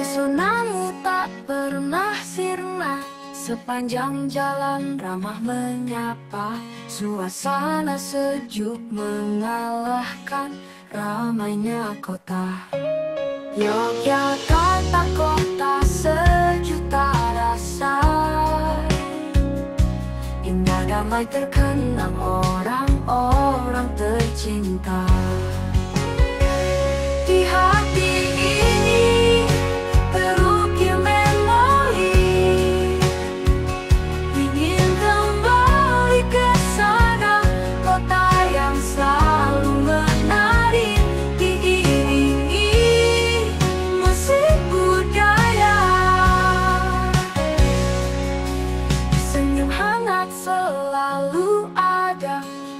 Pesonamu tak pernah sirna. Sepanjang jalan ramah menyapa. Suasana sejuk mengalahkan ramainya kota. Yogyakarta kota sejuta rasa. Indah damai terkenang orang-orang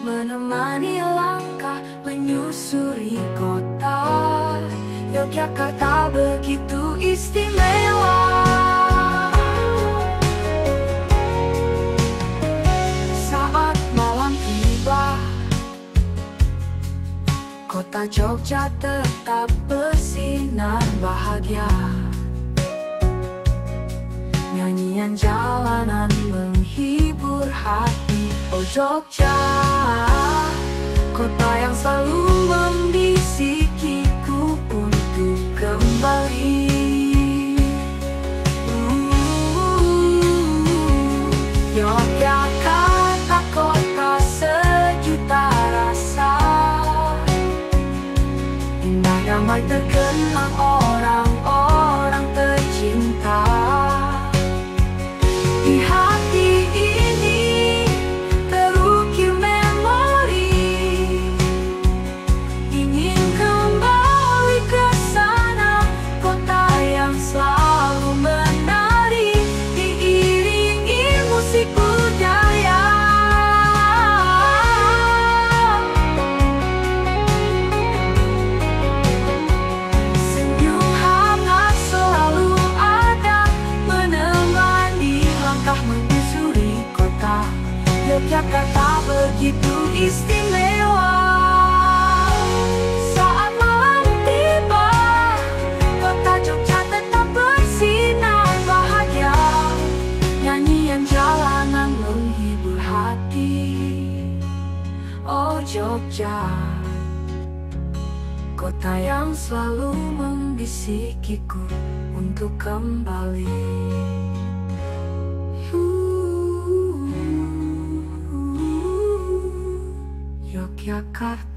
Menemani langkah menyusuri kota. Yogyakarta begitu istimewa. Saat malam tiba Kota Jogja tetap bersinar bahagia. Nyanyian jalanan menghibur hati Oh Jogja Kota yang selalu membisikiku untuk kembali. Uh, Yogyakarta kota sejuta rasa. Indah damai terkenang begitu istimewa. Saat malam tiba Kota Jogja tetap bersinar bahagia. Nyanyian jalanan menghibur hati. Oh Jogja. Kota yang selalu membisikiku untuk kembali Yogyakarta